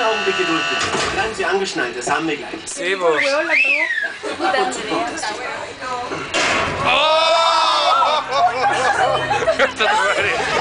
Augenblick Geduld bitte. Bleiben Sie angeschnallt, das haben wir gleich. Servus. Oh!